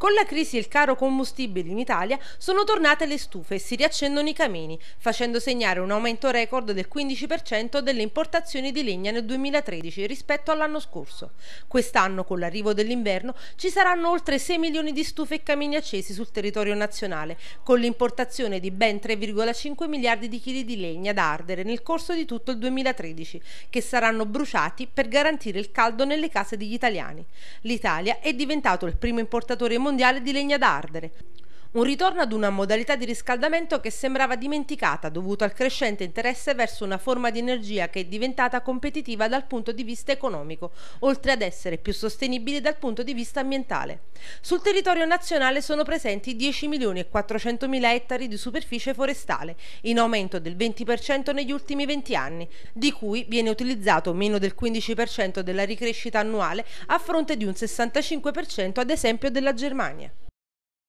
Con la crisi e il caro combustibili in Italia sono tornate le stufe e si riaccendono i camini, facendo segnare un aumento record del 15% delle importazioni di legna nel 2013 rispetto all'anno scorso. Quest'anno, con l'arrivo dell'inverno, ci saranno oltre 6 milioni di stufe e camini accesi sul territorio nazionale, con l'importazione di ben 3,5 miliardi di chili di legna da ardere nel corso di tutto il 2013, che saranno bruciati per garantire il caldo nelle case degli italiani. L'Italia è diventato il primo importatore mondiale mondiale di legna da ardere. Un ritorno ad una modalità di riscaldamento che sembrava dimenticata dovuto al crescente interesse verso una forma di energia che è diventata competitiva dal punto di vista economico, oltre ad essere più sostenibile dal punto di vista ambientale. Sul territorio nazionale sono presenti 10 milioni e 400 mila ettari di superficie forestale, in aumento del 20% negli ultimi 20 anni, di cui viene utilizzato meno del 15% della ricrescita annuale a fronte di un 65% ad esempio della Germania.